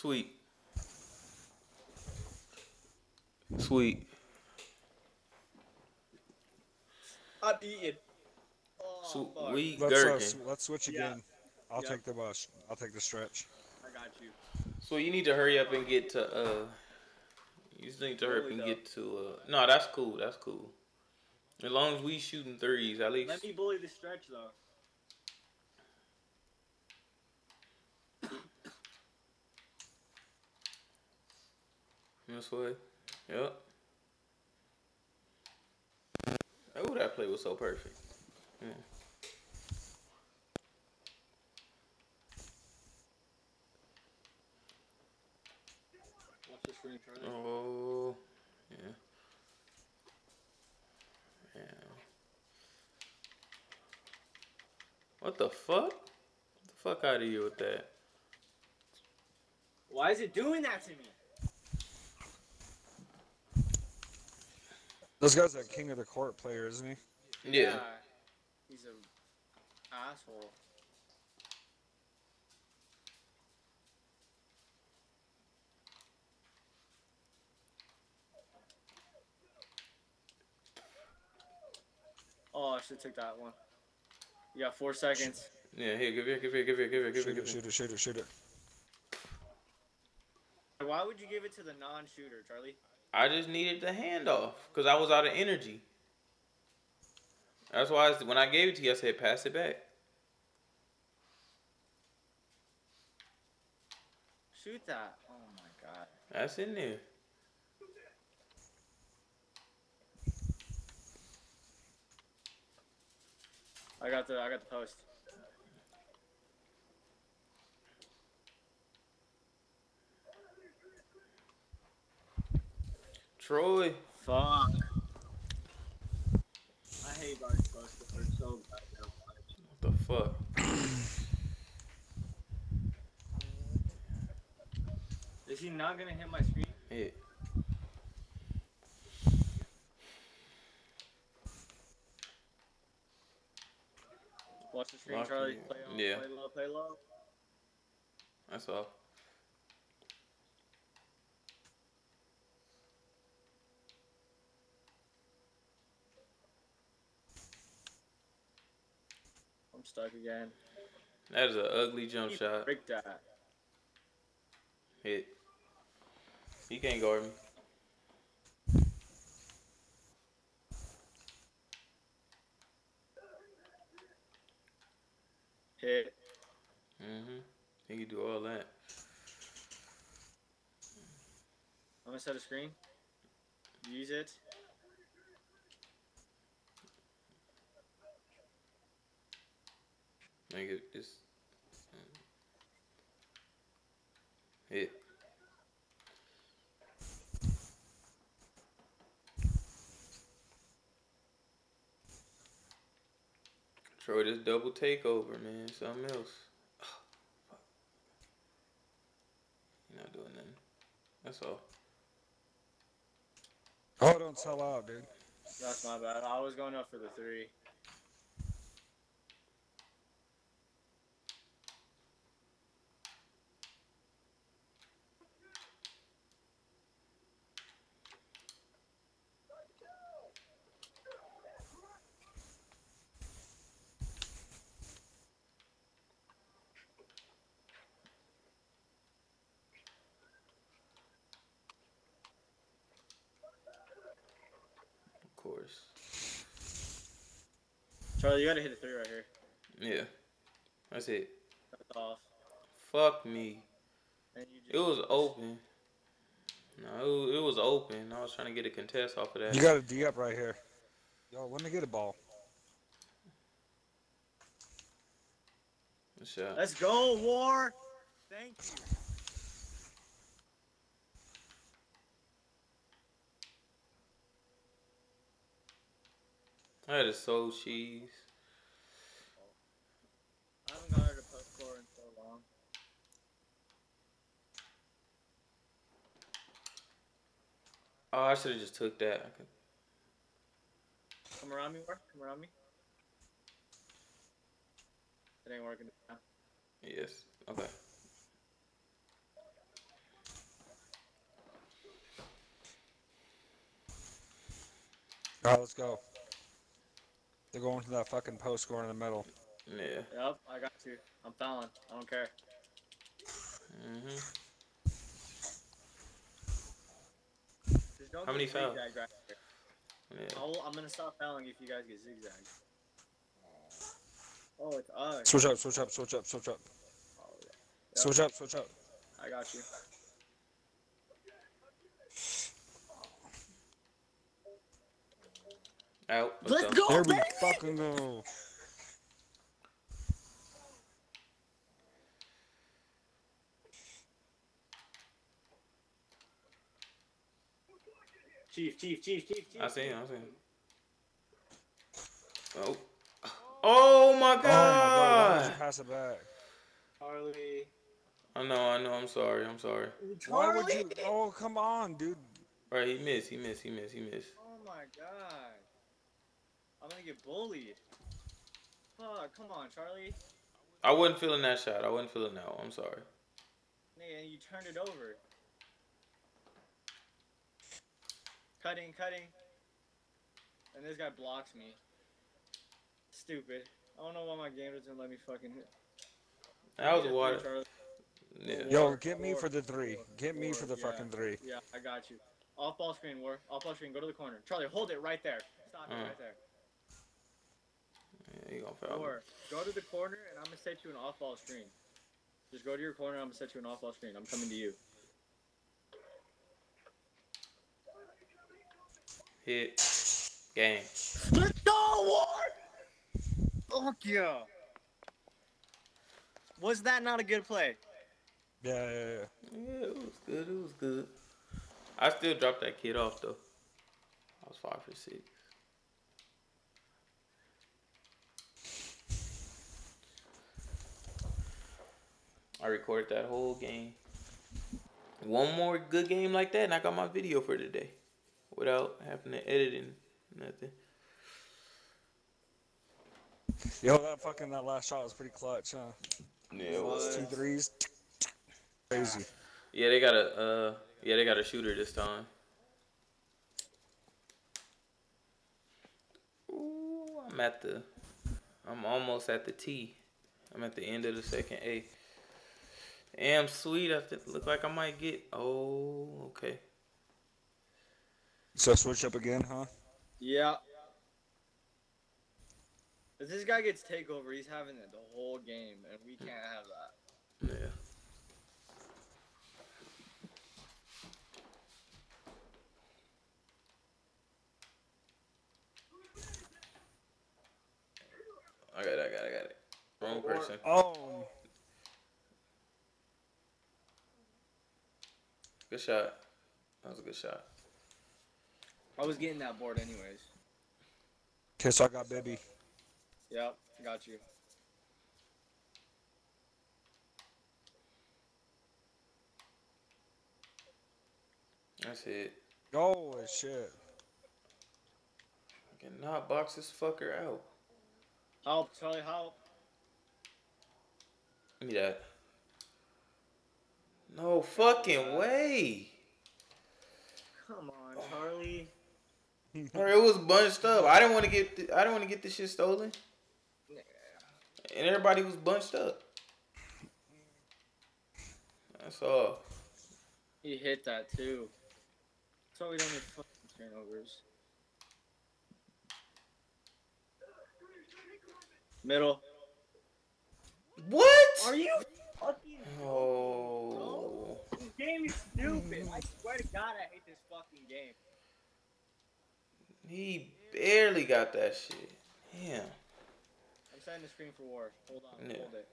Sweet. Sweet. I'm eating. Oh, fuck. Sweet Let's uh, s- let's switch Yeah. again. I'll Yeah. take the bus. I'll take the stretch. I got you. So you need to hurry up and get to uh. You just need to hurry up and cow. get to uh. No, that's cool. That's cool. As long as we shooting threes, at least. Let me bully the stretch though. This way. Yep. Oh, that play was so perfect. Yeah. Screen. Oh, yeah. Yeah. What the fuck? Get the fuck out of here with that. Why is it doing that to me? This guy's a king of the court player, isn't he? Yeah. He's a asshole. Oh, I should have took that one. You got four seconds. Yeah, here, give here, give here, give here, give here, give here, Shoot give it, here. shoot it, shoot it, shoot it. Why would you give it to the non-shooter, Charlie? I just needed the handoff because I was out of energy. That's why I, when I gave it to you, I said pass it back. Shoot that. Oh my god. That's in there. I got the I got the post. Troy. Fuck. I hate post. They're so goddamn much. What the fuck? Is he not gonna hit my screen? Yeah. Watch the screen, Lucky. Charlie. Play, low, Yeah. play low, play low. That's all. Stuck again. That is an ugly jump He shot. Break that. Hit. He can't guard me. Hit. Mm-hmm. He can do all that. I'm gonna set a screen. Use it. Make it just uh, hit. Troy, this double takeover, man. Something else. fuck. You're not doing nothing. That's all. Oh, don't sell out, dude. That's my bad. I was going up for the three. Of. Charlie, you gotta hit a three right here. Yeah. That's it. That's off. Fuck me. And you just It was open. No, it was, open. I was trying to get a contest off of that. You got a D up right here. Yo, let me get a ball. Let's go, War. Thank you. I had a soul cheese. I haven't gone to Postcore in so long. Oh, I should have just took that. Come around me, work. Come around me. It ain't working now. Yes. Okay. All right, let's go. They're going to that fucking post going in the middle. Yeah. Yep, I got you. I'm fouling. I don't care. hmm How many fouls? right. Yeah. I'll, I'm gonna stop fouling if you guys get zigzag. Oh, it's us. Switch up, switch up, switch up, switch up. Oh, yeah. Switch up, switch up. I got you. Out. Let's go. go, There we baby! fucking go. Chief, chief, chief, chief, chief. I see him. I see him. Oh. Oh my Oh my god, why would you pass it back? Charlie. I know. I know. I'm sorry. I'm sorry. Why would you? Oh, come on, dude. Right. He missed. He missed. He missed. He missed. Oh my god. I'm gonna get bullied. Fuck, come on, Charlie. I wasn't feeling that shot. I wasn't feeling that. one. I'm sorry. Nigga, you turned it over. Cutting, cutting. And this guy blocks me. Stupid. I don't know why my game doesn't let me fucking hit. That was a Yeah, water. Charlie. Yeah. Yo, get me for the three. Get me for the Yeah. fucking three. Yeah, I got you. Off ball screen, war. Off ball screen, go to the corner. Charlie, hold it right there. Stop it Uh. right there. Yeah, he gonna foul me. Or go to the corner and I'm gonna set you an off ball screen. Just go to your corner, I'm gonna set you an off ball screen. I'm coming to you. Hit. Game. Let's go, War! Fuck yeah. Was that not a good play? Yeah, yeah, yeah. Yeah, it was good. It was good. I still dropped that kid off though. I was five for six. I recorded that whole game. One more good game like that, and I got my video for today, without having to edit and nothing. Yo, that fucking that last shot was pretty clutch, huh? Yeah, it was. Two threes. Crazy. Yeah, they got a uh, yeah, they got a shooter this time. Ooh, I'm at the, I'm almost at the T. I'm at the end of the second A. Damn sweet, I th- look like I might get. Oh, okay. So switch up again, huh? Yeah. If this guy gets takeover, he's having it the whole game, and we can't have that. Yeah. I got it, I got it, I got it. Wrong person. Oh, Good shot. That was a good shot. I was getting that board anyways. okay, so I got baby. Yep, got you. That's it. Oh shit. I cannot box this fucker out. Help, Charlie, help. Give me that. No fucking way. Come on, Charlie. Or it was bunched up. I didn't want to get. th- I didn't want to get this shit stolen. And everybody was bunched up. That's all. He hit that too. That's why we don't need fucking turnovers. Middle. What? Are you fucking? Oh. I swear to God, I hate this fucking game. He barely got that shit. Damn. I'm setting the screen for war. Hold on, Yeah. hold it.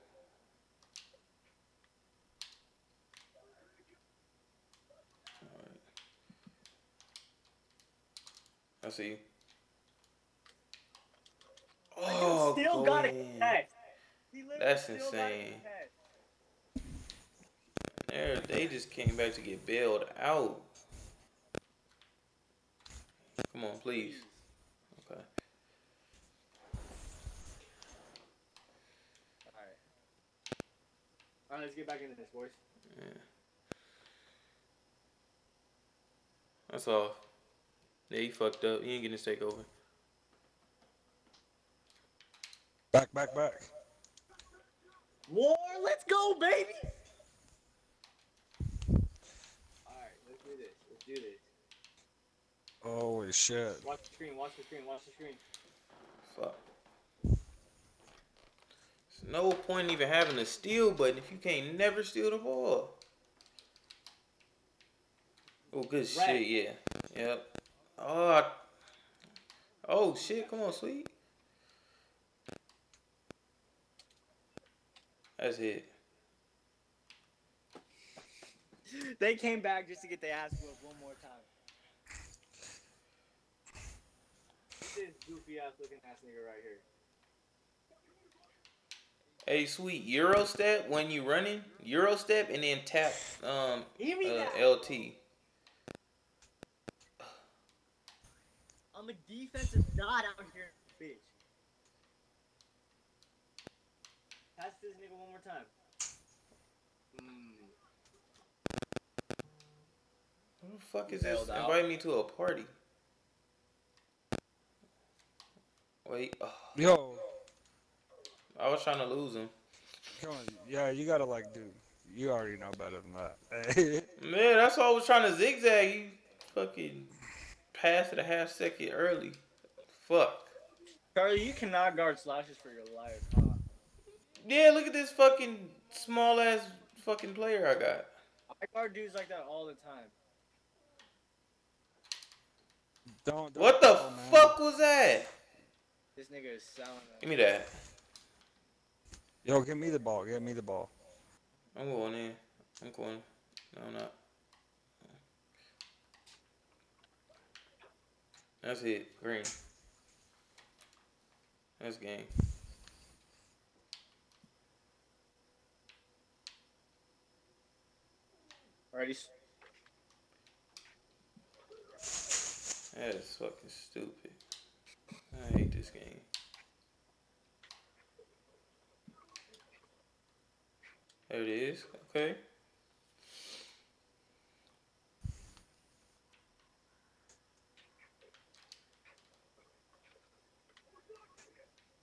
I see you. Oh, still go got a. He That's still got a insane. Contest. There, they just came back to get bailed out. Come on, please. Okay. Alright. Alright, let's get back into this, boys. Yeah. That's all. Yeah, he fucked up. He ain't getting his takeover. Back, back, back. War, let's go, baby. All right, let's do this. Let's do this. Holy shit. Watch the screen. Watch the screen. Watch the screen. Fuck. There's no point in even having a steal button if you can't never steal the ball. Oh, good Right. shit, yeah. Yep. Oh, I- oh shit, come on, sweet. That's it. They came back just to get their ass whooped one more time. This goofy ass looking ass nigga right here. Hey, sweet, Euro step when you running, Euro step, and then tap um uh. LT. I'm a defensive god out here, bitch. Pass this nigga one more time. Mm. Who the fuck is this? Out. Invite me to a party. Wait, oh, Yo, I was trying to lose him. come on. Yeah, you gotta like, dude. You already know better than that. Man, that's why I was trying to zigzag. You fucking passed it a half second early. Fuck. Charlie, you cannot guard slashes for your life. Huh? Yeah, look at this fucking small ass fucking player I got. I guard dudes like that all the time. Don't, don't. What the oh, fuck was that? This nigga is selling Give me that. Yo, give me the ball. Give me the ball. I'm going in. I'm going. No, I'm not. That's it. Green. That's game. Alrighty. That is fucking stupid. I hate this game. There it is. Okay.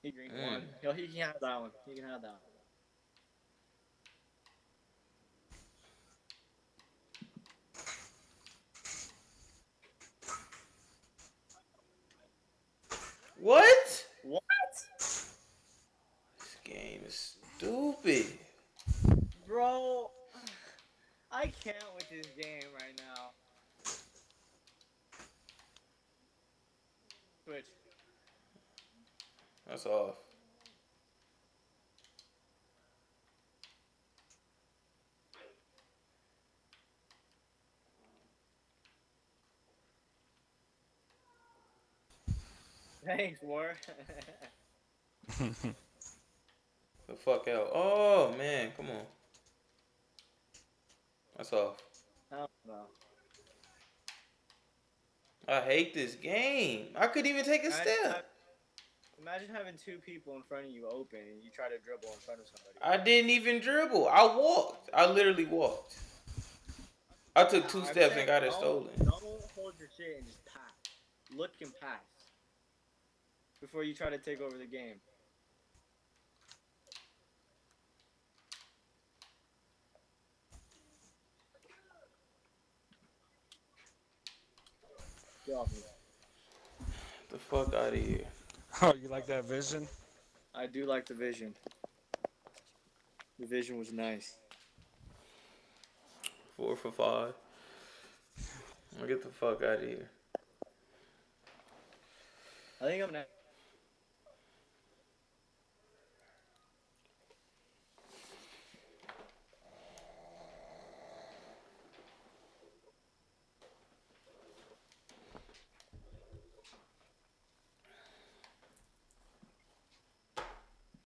He green Mm. one. Yo, he can have that one. He can have that one. What? What? This game is stupid. Bro, I can't with this game right now. Switch. That's off. Thanks, War. The fuck out. Oh man, come on. That's off. I don't. I hate this game. I couldn't even take a Imagine step. ha- Imagine having two people in front of you open and you try to dribble in front of somebody. I didn't even dribble. I walked. I literally walked. I took two I'm steps and got it stolen. Don't hold your shit and just pass. Look and pass. Before you try to take over the game. Get off me. The fuck out of here. Oh, you like that vision? I do like the vision. The vision was nice. Four for five. I'll get the fuck out of here. I think I'm gonna